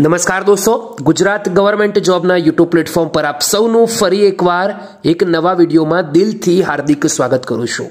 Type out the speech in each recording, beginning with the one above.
નમસ્કાર દોસ્તો, ગુજરાત ગવર્મેન્ટ જોબના યુટ્યુબ પ્લેટફોર્મ પર આપ સૌનું ફરી એકવાર એક નવા વિડીયોમાં દિલથી હાર્દિક સ્વાગત કરું છું.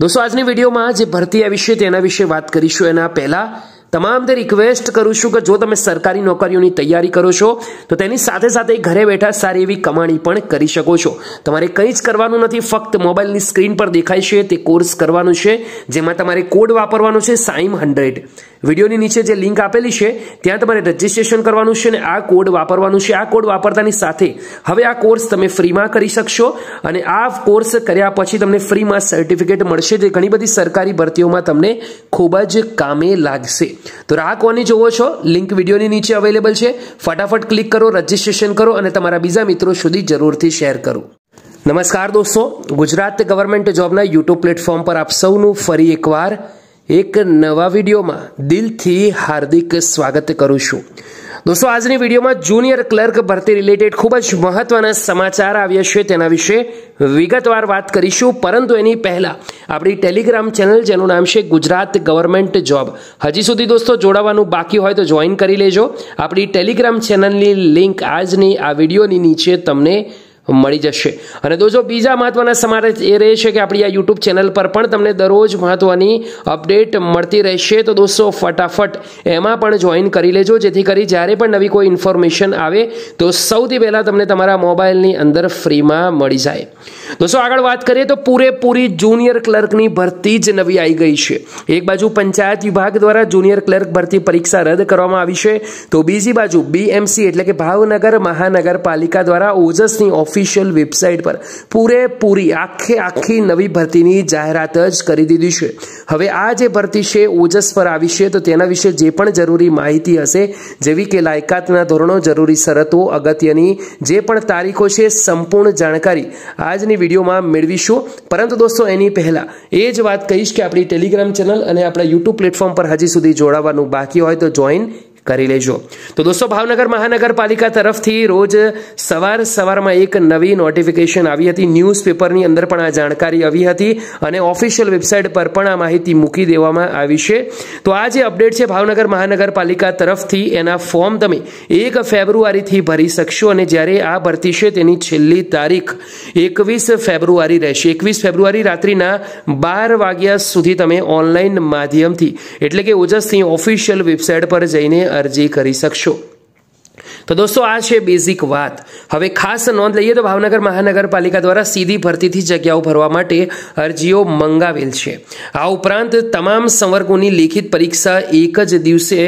દોસ્તો, આજની વિડીયોમાં જે ભરતી આવી તેના વિશે વાત કરીશું. એના પહેલા તમામને રિક્વેસ્ટ કરું છું કે જો તમે સરકારી નોકરીઓની તૈયારી કરો છો, તો તેની સાથે સાથે ઘરે બેઠા સારી એવી કમાણી પણ કરી શકો છો. તમારે કંઈ જ કરવાનું નથી, ફક્ત મોબાઈલની સ્ક્રીન પર દેખાય છે, તે કોર્સ કરવાનું છે, જેમાં તમારે કોડ વાપરવાનો છે સાઈમ હંડ્રેડ. વિડીયોની નીચે જે લિંક આપેલી છે, ત્યાં તમારે રજીસ્ટ્રેશન કરવાનું છે અને આ કોડ વાપરવાનું છે. આ કોડ વાપરતાની સાથે હવે આ કોર્સ તમે ફ્રીમાં કરી શકશો અને આ કોર્સ કર્યા પછી તમને ફ્રીમાં સર્ટિફિકેટ મળશે જે ઘણી બધી સરકારી ભરતીઓમાં તમને ખૂબ જ કામે લાગશે. તો રાહ કોની જોવો છો. લિંક વિડીયોની નીચે અવેલેબલ છે. ફટાફટ ક્લિક કરો, રજીસ્ટ્રેશન કરો અને તમારા બીજા મિત્રો સુધી જરૂરથી શેર કરો. નમસ્કાર દોસ્તો. ગુજરાત ગવર્મેન્ટ જોબના યુટ્યુબ પ્લેટફોર્મ પર આપ સૌનું ફરી એકવાર એક નવા વિડીયોમાં દિલથી હાર્દિક સ્વાગત કરું છું. દોસ્તો, આજની વિડીયોમાં જુનિયર ક્લર્ક ભરતી રિલેટેડ ખૂબ જ મહત્વના સમાચાર આવ્યા છે. તેના વિશે વિગતવાર વાત કરીશું. પરંતુ એની પહેલા આપણી ટેલિગ્રામ ચેનલ, જેનું નામ છે ગુજરાત ગવર્મેન્ટ જોબ. હજી સુધી દોસ્તો જોડાવાનું બાકી હોય તો જોઈન કરી લેજો. આપણી ટેલિગ્રામ ચેનલની લિંક આજની આ વિડીયોની નીચે તમને મળી જશે. અને દોસ્તો, બીજા મહત્વના સમાચાર એ રહે છે કે આપણી આ યુટ્યુબ ચેનલ પર પણ તમને દરરોજ મહત્વની અપડેટ મળતી રહેશે. તો દોસ્તો, ફટાફટ એમાં પણ જોઈન કરી લેજો. જેથી કરી જ્યારે પણ નવી કોઈ ઇન્ફોર્મેશન આવે, તો સૌથી પહેલાં તમને તમારા મોબાઈલની અંદર ફ્રીમાં મળી જાય. દોસ્તો, આગળ વાત કરીએ તો પૂરેપૂરી જુનિયર ક્લર્કની ભરતી જ નવી આવી ગઈ છે. એક બાજુ પંચાયત વિભાગ દ્વારા જુનિયર ક્લર્ક ભરતી પરીક્ષા રદ કરવામાં આવી છે. તો બીજી બાજુ બીએમસી એટલે કે ભાવનગર મહાનગરપાલિકા દ્વારા ઓજસની ઓફિશિયલ વેબસાઇટ પર પૂરેપૂરી, આખે આખી નવી ભરતીની જાહેરાત જ કરી દીધી છે. હવે આ જે ભરતી છે, ઓજસ પર આવી છે, તો તેના વિશે જે પણ જરૂરી માહિતી હશે, જેવી કે લાયકાતના ધોરણો, જરૂરી શરતો, અગત્યની જે પણ તારીખો છે, સંપૂર્ણ જાણકારી આજની વિડીયોમાં મેળવીશું. પરંતુ દોસ્તો, એની પહેલા એ જ વાત કહીશ કે આપણી ટેલિગ્રામ ચેનલ અને આપણા યુટ્યુબ પ્લેટફોર્મ પર હજી સુધી જોડાવાનું બાકી હોય તો જોઈન કરી લેજો. તો દોસ્તો, ભાવનગર મહાનગરપાલિકા તરફથી રોજ સવાર સવારમાં એક નવી નોટિફિકેશન આવી હતી. ન્યૂઝ પેપરની અંદર પણ આ જાણકારી આવી હતી અને ઓફિશિયલ વેબસાઇટ પર પણ આ માહિતી મૂકી દેવામાં આવી છે. તો આ જે અપડેટ છે ભાવનગર મહાનગરપાલિકા તરફથી, એના ફોર્મ તમે એક ફેબ્રુઆરીથી ભરી શકશો અને જ્યારે આ ભરતી છે તેની છેલ્લી તારીખ એકવીસ ફેબ્રુઆરી રહેશે. એકવીસ ફેબ્રુઆરી રાત્રિના બાર વાગ્યા સુધી તમે ઓનલાઈન માધ્યમથી, એટલે કે ઓજસની ઓફિશિયલ વેબસાઇટ પર જઈને અરજી કરી શકશો. તો દોસ્તો, આ છે બેઝિક વાત. હવે ખાસ નોંધ લઈએ તો ભાવનગર મહાનગરપાલિકા દ્વારા સીધી ભરતીથી જગ્યાઓ ભરવા માટે અરજીઓ મંગાવેલ છે. આ ઉપરાંત તમામ સંવર્ગોની લેખિત પરીક્ષા એક જ દિવસે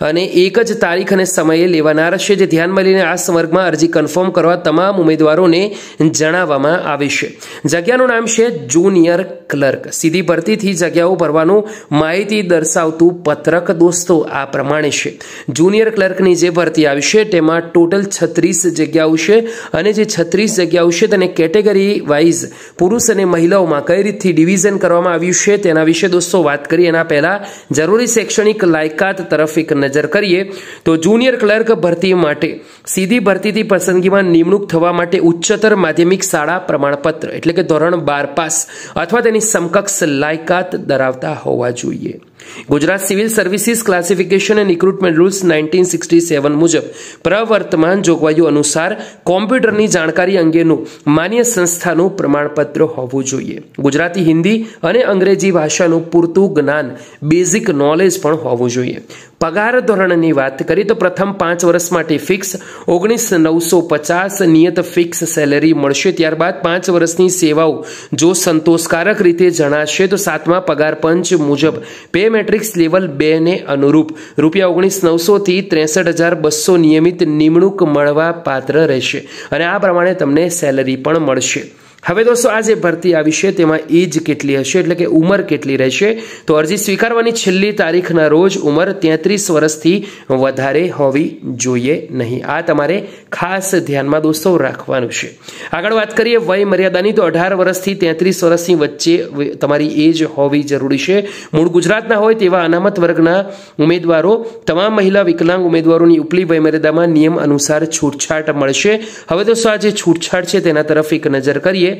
અને એક જ તારીખ અને સમયે લેવાનાર છે, જે ધ્યાનમાં લઈને આ સંવર્ગમાં અરજી કન્ફર્મ કરવા તમામ ઉમેદવારોને જણાવવામાં આવે છે. જગ્યાનું નામ છે જુનિયર ક્લર્ક સીધી ભરતીથી જગ્યાઓ ભરવાનું માહિતી દર્શાવતું પત્રક દોસ્તો, આ પ્રમાણે છે. જુનિયર ક્લર્કની જે ભરતી આવી છે, તેમાં ટોટલ છત્રીસ જગ્યાઓ છે અને જે છત્રીસ જગ્યાઓ છે તેને કેટેગરી વાઇઝ પુરુષ અને મહિલાઓમાં કઈ રીતથી ડિવિઝન કરવામાં આવ્યું છે તેના વિશે દોસ્તો વાત કરીએ. એના પહેલા જરૂરી શૈક્ષણિક લાયકાત તરફ એક નજર કરીએ. તો જુનિયર ક્લર્ક ભરતી માટે સીધી ભરતીથી પસંદગીમાં નિમણૂક થવા માટે ઉચ્ચતર માધ્યમિક શાળા પ્રમાણપત્ર, એટલે કે ધોરણ બાર પાસ, અથવા તેની સમકક્ષ લાયકાત ધરાવતા હોવા જોઈએ. Gujarat civil services classification and recruitment rules nineteen sixty seven મુજબ પ્રવર્તમાન જોગવાઈઓ અનુસાર કોમ્પ્યુટરની જાણકારી અંગેનું માન્ય સંસ્થાનું પ્રમાણપત્ર હોવું જોઈએ. ગુજરાતી હિન્દી અને અંગ્રેજી ભાષાનું પૂરતું જ્ઞાન બેઝિક નોલેજ પણ હોવું જોઈએ. પગાર ધોરણની વાત કરીએ તો પ્રથમ પાંચ વર્ષ માટે ફિક્સ ઓગણીસ નવસો પચાસ નિયત ફિક્સ સેલેરી મળશે. ત્યારબાદ પાંચ વર્ષની સેવાઓ જો સંતોષકારક રીતે જણાશે તો સાતમા પગાર પંચ મુજબ પે મેટ્રિક્સ લેવલ બે ને અનુરૂપ. રૂપિયા ઓગણીસ નવસોથી ત્રેસઠ હજાર બસો નિયમિત નિમણૂક મળવા પાત્ર રહેશે. અને આ પ્રમાણે તમને સેલરી પણ મળશે. હવે દોસ્તો આ જે ભરતી આવી છે, તેમાં એજ કેટલી હશે, એટલે કે ઉંમર કેટલી રહેશે, તો અરજી સ્વીકારવાની છેલ્લી તારીખના રોજ ઉંમર તેત્રીસ વર્ષથી વધારે હોવી જોઈએ નહીં. આ તમારે ખાસ ધ્યાનમાં દોસ્તો રાખવાનું છે. આગળ વાત કરીએ વય મર્યાદાની, તો અઢાર વર્ષથી તેત્રીસ વર્ષની વચ્ચે તમારી એજ હોવી જરૂરી છે. મૂળ ગુજરાતના હોય તેવા અનામત વર્ગના ઉમેદવારો, તમામ મહિલા વિકલાંગ ઉમેદવારોની ઉપલી વયમર્યાદામાં નિયમ અનુસાર છૂટછાટ મળશે. હવે દોસ્તો, આ જે છૂટછાટ છે, તેના તરફ એક નજર કરીએ.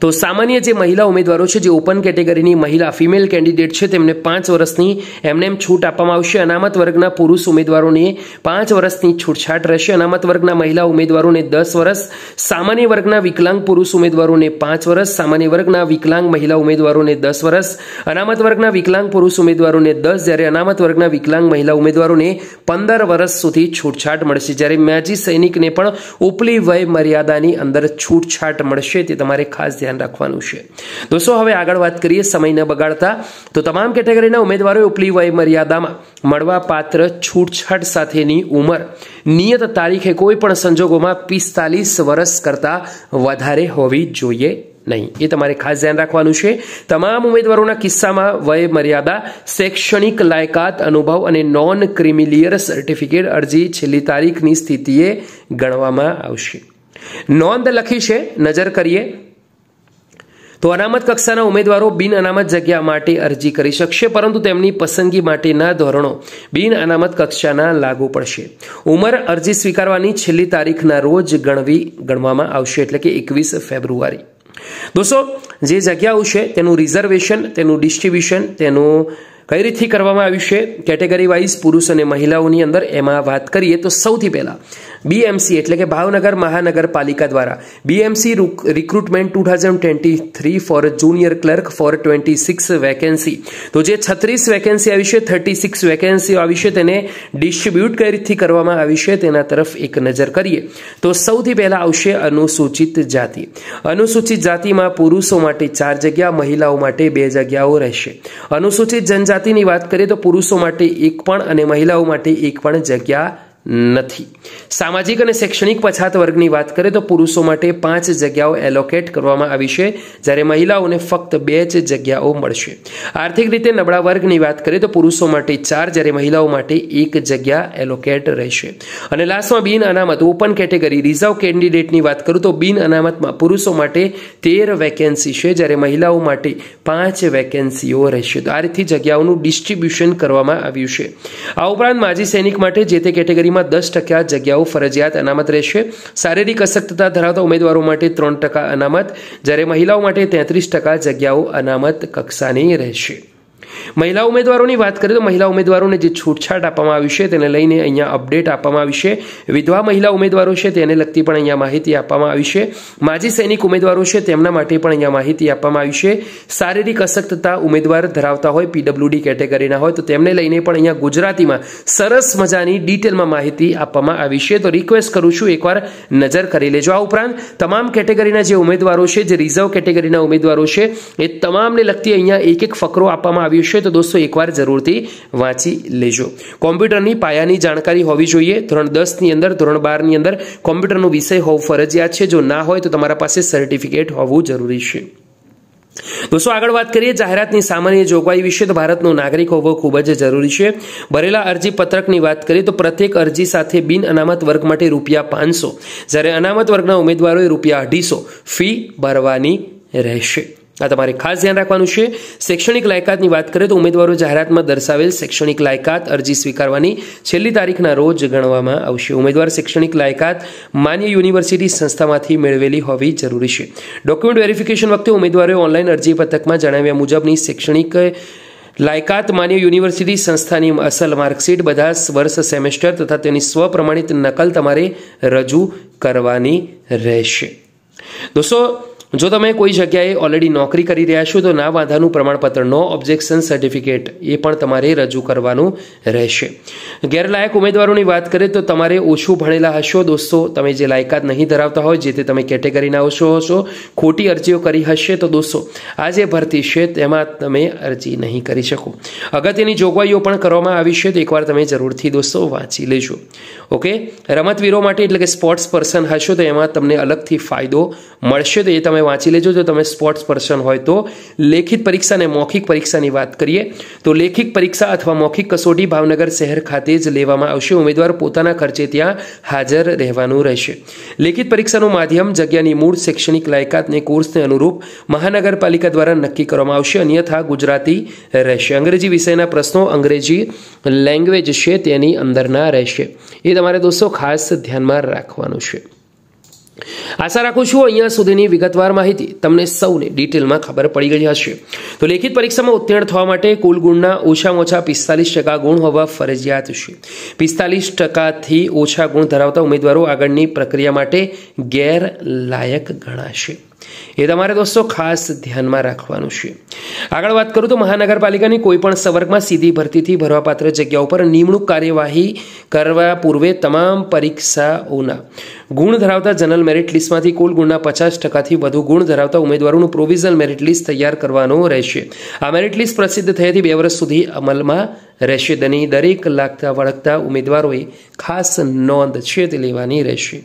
તો સામાન્ય જે મહિલા ઉમેદવારો છે, જે ઓપન કેટેગરીની મહિલા ફિમેલ કેન્ડિડેટ છે, તેમને પાંચ વર્ષની એમને એમ છૂટ આપવામાં આવશે. અનામત વર્ગના પુરુષ ઉમેદવારોને પાંચ વર્ષની છૂટછાટ રહેશે. અનામત વર્ગના મહિલા ઉમેદવારોને દસ વર્ષ. સામાન્ય વર્ગના વિકલાંગ પુરુષ ઉમેદવારોને પાંચ વર્ષ. સામાન્ય વર્ગના વિકલાંગ મહિલા ઉમેદવારોને દસ વર્ષ. અનામત વર્ગના વિકલાંગ પુરુષ ઉમેદવારોને દસ. જ્યારે અનામત વર્ગના વિકલાંગ મહિલા ઉમેદવારોને પંદર વર્ષ સુધી છૂટછાટ મળશે. જ્યારે માજી સૈનિકને પણ ઉપલી વય મર્યાદાની અંદર છૂટછાટ મળશે. તે તમારે ખાસ ધ્યાન રાખવાનું છે. દોસ્તો, હવે આગળ વાત કરીએ સમય ન બગાડતા. તો તમામ કેટેગરીના ઉમેદવારોએ ઉપલી વય મર્યાદામાં મળવા પાત્ર છૂટછાટ સાથેની ઉંમર. નિયત તારીખે કોઈ પણ સંજોગોમાં પિસ્તાલીસ વર્ષ કરતાં વધારે હોવી જોઈએ નહીં. એ તમારે ખાસ ધ્યાન રાખવાનું છે. તમામ ઉમેદવારોના કિસ્સામાં વય મર્યાદા, શૈક્ષણિક લાયકાત, અનુભવ અને નોન ક્રિમિલિયર સર્ટિફિકેટ અરજી છેલ્લી તારીખની સ્થિતિએ ગણવામાં આવશે. નોંધ લખી છે, નજર કરીએ. તો અનામત કક્ષાના ઉમેદવારો બિન અનામત જગ્યા માટે અરજી કરી શકશે, પરંતુ તેમની પસંદગી માટેના ધોરણો બિન અનામત કક્ષાના લાગુ પડશે. ઉંમર અરજી સ્વીકારવાની છેલ્લી તારીખના રોજ ગણવી ગણવામાં આવશે, એટલે કે એકવીસ ફેબ્રુઆરી. દોસ્તો, જે જગ્યાઓ છે તેનું રિઝર્વેશન, તેનું ડિસ્ટ્રીબ્યુશન, તેનું કઈ રીતથી કરવામાં આવ્યું છે? કેટેગરી વાઇઝ પુરુષ અને મહિલાઓની અંદર એમાં વાત કરીએ તો સૌથી પહેલાં બીએમસી એટલે કે ભાવનગર મહાનગરપાલિકા દ્વારા BMC recruitment two thousand twenty three for junior clerk for twenty six vacancy તો જે છત્રીસ વેકેન્સી આવી છે થર્ટી સિક્સ વેકેન્સી આવી છે, તેને ડિસ્ટ્રીબ્યુટ કઈ રીતથી કરવામાં આવી છે તેના તરફ એક નજર કરીએ. તો સૌથી પહેલાં આવશે અનુસૂચિત જાતિ. અનુસૂચિત જાતિમાં પુરુષો માટે ચાર જગ્યા, મહિલાઓ માટે બે જગ્યાઓ રહેશે. અનુસૂચિત જનજાતિની વાત કરીએ તો પુરુષો માટે એક પણ અને મહિલાઓ માટે એક પણ જગ્યા નથી. સામાજિક અને શૈક્ષણિક પછાત વર્ગની વાત કરીએ તો પુરુષો માટે પાંચ જગ્યાઓ એલોકેટ કરવામાં આવી છે, જ્યારે મહિલાઓને ફક્ત બે જ જગ્યાઓ મળશે. આર્થિક રીતે નબળા વર્ગની વાત કરીએ તો પુરુષો માટે ચાર, જ્યારે મહિલાઓ માટે એક જગ્યા એલોકેટ રહેશે. અને લાસ્ટમાં બિન અનામત ઓપન કેટેગરી રિઝર્વ કેન્ડિડેટની વાત કરું તો બિન અનામતમાં પુરુષો માટે તેર વેકેન્સી છે, જ્યારે મહિલાઓ માટે પાંચ વેકેન્સીઓ રહેશે. તો આ રીતથી જગ્યાઓનું ડિસ્ટ્રીબ્યુશન કરવામાં આવ્યું છે. આ ઉપરાંત માજી સૈનિક માટે જે તે કેટેગરી કેટેગરીમાં દસ ટકા જગ્યાઓ ફરજિયાત અનામત રહેશે. શારીરિક અશક્તતા ધરાવતા ઉમેદવારો માટે ત્રણ ટકા અનામત. જ્યારે મહિલાઓ માટે તેત્રીસ ટકા જગ્યાઓ અનામત કક્ષાની રહેશે. મહિલા ઉમેદવારોની વાત કરીએ તો મહિલા ઉમેદવારોને જે છૂટછાટ આપવામાં આવી છે તેને લઈને અહીંયા અપડેટ આપવામાં આવી છે. વિધવા મહિલા ઉમેદવારો છે તેને લગતી પણ અહીંયા માહિતી આપવામાં આવી છે. માજી સૈનિક ઉમેદવારો છે તેમના માટે પણ અહીંયા માહિતી આપવામાં આવી છે. શારીરિક અશક્તતા ઉમેદવાર ધરાવતા હોય, પીડબ્લ્યુડી કેટેગરીના હોય, તો તેમને લઈને પણ અહીંયા ગુજરાતીમાં સરસ મજાની ડિટેલમાં માહિતી આપવામાં આવી છે. તો રિક્વેસ્ટ કરું છું એકવાર નજર કરી લેજો. આ ઉપરાંત તમામ કેટેગરીના જે ઉમેદવારો છે, જે રિઝર્વ કેટેગરીના ઉમેદવારો છે, એ તમામને લગતી અહીંયા એક એક ફકરો આપવામાં આવ્યો છે. તો દોસ્તો એકવાર જરૂરથી વાંચી લેજો. કોમ્પ્યુટરની પાયાની જાણકારી હોવી જોઈએ. ધોરણ દસની અંદર, ધોરણ બારની અંદર કોમ્પ્યુટરનો વિષય હોવું ફરજિયાત છે. જો ના હોય તો તમારા પાસે સર્ટિફિકેટ હોવું જરૂરી છે. દોસ્તો, આગળ વાત કરીએ. જાહેરાતની સામાન્ય જોગવાઈ વિશે તો ભારતનો નાગરિક હોવો ખૂબ જ જરૂરી છે. ભરેલા અરજી પત્રકની વાત કરીએ તો પ્રત્યેક અરજી સાથે બિન અનામત વર્ગ માટે રૂપિયા પાંચસો. જ્યારે અનામત વર્ગના ઉમેદવારોએ રૂપિયા અઢીસો ફી ભરવાની રહેશે. આ તમારે ખાસ ધ્યાન રાખવાનું છે. શૈક્ષણિક લાયકાતની વાત કરીએ તો ઉમેદવારો જાહેરાતમાં દર્શાવેલ શૈક્ષણિક લાયકાત અરજી સ્વીકારવાની છેલ્લી તારીખના રોજ ગણવામાં આવશે. ઉમેદવાર શૈક્ષણિક લાયકાત માન્ય યુનિવર્સિટી સંસ્થામાંથી મેળવેલી હોવી જરૂરી છે. ડોક્યુમેન્ટ વેરિફિકેશન વખતે ઉમેદવારોએ ઓનલાઈન અરજી પત્રકમાં જણાવ્યા મુજબની શૈક્ષણિક લાયકાત માન્ય યુનિવર્સિટી સંસ્થાની અસલ માર્કશીટ બધા વર્ષ સેમેસ્ટર તથા તેની સ્વપ્રમાણિત નકલ તમારે રજૂ કરવાની રહેશે. દોસ્તો જો તમે કોઈ જગ્યાએ ઓલરેડી નોકરી કરી રહ્યા છો, તો ના વાંધાનું પ્રમાણપત્ર નો ઓબ્જેક્શન સર્ટિફિકેટ એ પણ તમારે રજૂ કરવાનું રહેશે. ગેરલાયક ઉમેદવારોની વાત કરીએ તો તમારે ઓછું ભણેલા હશો દોસ્તો. તમે જે લાયકાત નહીં ધરાવતા હોય, જે તે તમે કેટેગરીના ઓછો હશો, ખોટી અરજીઓ કરી હશે તો દોસ્તો, આ જે ભરતી છે, તેમાં તમે અરજી નહીં કરી શકો. અગત્યની જોગવાઈઓ પણ કરવામાં આવી છે, તો એકવાર તમે જરૂરથી દોસ્તો વાંચી લેજો. ઓકે રમતવીરો માટે એટલે કે સ્પોર્ટ્સ પર્સન હશો, તો એમાં તમને અલગથી ફાયદો મળશે, તો એ તમે વાંચી લેજો. જો તમે સ્પોર્ટ્સ પર્સન હોય તો લેખિત પરીક્ષા અને મૌખિક પરીક્ષાની વાત કરીએ, તો લેખિત પરીક્ષા અથવા મૌખિક કસોટી ભાવનગર શહેર ખાતે જ લેવામાં આવશે. ઉમેદવાર પોતાના ખર્ચે ત્યાં હાજર રહેવાનું રહેશે. લેખિત પરીક્ષાનું માધ્યમ જગ્યાની મૂળ શૈક્ષણિક લાયકાતને કોર્સને અનુરૂપ મહાનગરપાલિકા દ્વારા નક્કી કરવામાં આવશે. અન્યથા ગુજરાતી રહેશે. અંગ્રેજી વિષયના પ્રશ્નો અંગ્રેજી લેંગ્વેજ છે, તેની અંદરના રહેશે. એ તમારે દોસ્તો ખાસ ધ્યાનમાં રાખવાનું છે. આશા રાખું છું અહીંયા સુધીની વિગતવાર માહિતી તમને સૌને ડિટેલમાં ખબર પડી ગઈ હશે. તો લેખિત પરીક્ષામાં ઉત્તીર્ણ થવા માટે કુલ ગુણના ઓછામાં ઓછા પિસ્તાલીસ ટકા ગુણ હોવા ફરજિયાત છે. પિસ્તાલીસ ટકાથી ઓછા ગુણ ધરાવતા ઉમેદવારો આગળની પ્રક્રિયા માટે ગેરલાયક ગણાશે. એ તમારે દોસ્તો ખાસ ધ્યાનમાં રાખવાનું છે. આગળ વાત કરું તો મહાનગરપાલિકાની કોઈ પણ સંવર્ગમાં સીધી ભરતીથી ભરવાપાત્ર જગ્યાઓ પર નિમણૂક કાર્યવાહી કરવા પૂર્વે તમામ પરીક્ષાઓના ગુણ ધરાવતા જનરલ મેરિટ લિસ્ટમાંથી કુલ ગુણના પચાસ ટકાથી વધુ ગુણ ધરાવતા ઉમેદવારોનું પ્રોવિઝનલ મેરિટ લિસ્ટ તૈયાર કરવાનો રહેશે. આ મેરિટ લિસ્ટ પ્રસિદ્ધ થયાથી બે વર્ષ સુધી અમલમાં રહેશે. તેની દરેક લાગતા વળગતા ઉમેદવારોએ ખાસ નોંધ છે તે લેવાની રહેશે.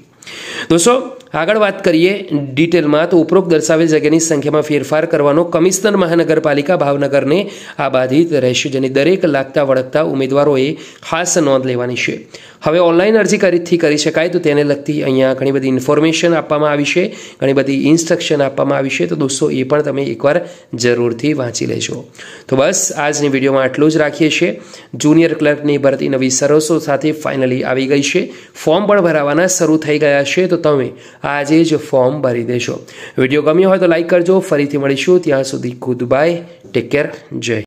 દોસ્તો આગળ વાત કરીએ ડિટેલમાં, તો ઉપરોક્ત દર્શાવેલ જગ્યાની સંખ્યામાં ફેરફાર કરવાનો કમિશનર મહાનગરપાલિકા ભાવનગરને આબાધિત રહેશે, જેની દરેક લાગતા વળગતા ઉમેદવારોએ ખાસ નોંધ લેવાની છે. હવે ઓનલાઈન અરજી કરીથી કરી શકાય, તો તેને લગતી અહીંયા ઘણી બધી ઇન્ફોર્મેશન આપવામાં આવી છે, ઘણી બધી ઇન્સ્ટ્રક્શન આપવામાં આવી છે, તો દોસ્તો, એ પણ તમે એકવાર જરૂરથી વાંચી લેજો. તો બસ, આજની વિડીયોમાં આટલું જ રાખીએ છીએ. જુનિયર ક્લર્કની ભરતી નવી સરસો સાથે ફાઇનલી આવી ગઈ છે. ફોર્મ પણ ભરાવાના શરૂ થઈ ગયા છે, તો તમે આજે જ ફોર્મ ભરી દેશો વીડિયો ગમ્યો હોય તો લાઈક કરજો. ફરીથી મળીશું. ત્યાં સુધી ગુડ બાય ટેક કેર જય